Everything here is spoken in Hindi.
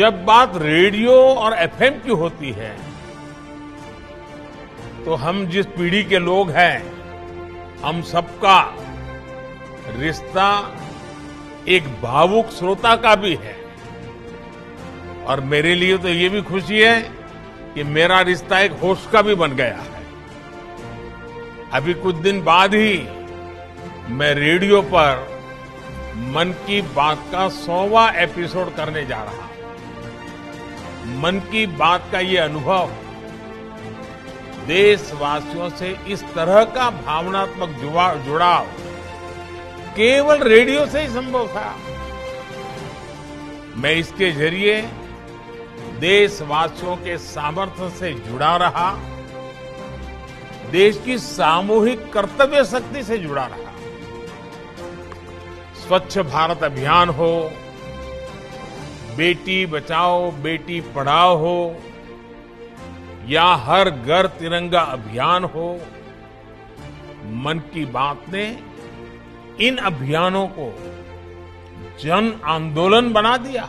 जब बात रेडियो और एफएम की होती है तो हम जिस पीढ़ी के लोग हैं, हम सबका रिश्ता एक भावुक श्रोता का भी है। और मेरे लिए तो ये भी खुशी है कि मेरा रिश्ता एक होस्ट का भी बन गया है। अभी कुछ दिन बाद ही मैं रेडियो पर मन की बात का सौवा एपिसोड करने जा रहा हूँ। मन की बात का ये अनुभव। देशवासियों से इस तरह का भावनात्मक जुड़ाव केवल रेडियो से ही संभव था। मैं इसके ज़रिए देशवासियों के सामर्थ्य से जुड़ा रहा, देश की सामूहिक कर्तव्य शक्ति से जुड़ा रहा। स्वच्छ भारत अभियान हो बेटी बचाओ, बेटी पढ़ाओ हो, या हर घर तिरंगा अभियान हो, मन की बात ने इन अभियानों को जन आंदोलन बना दिया।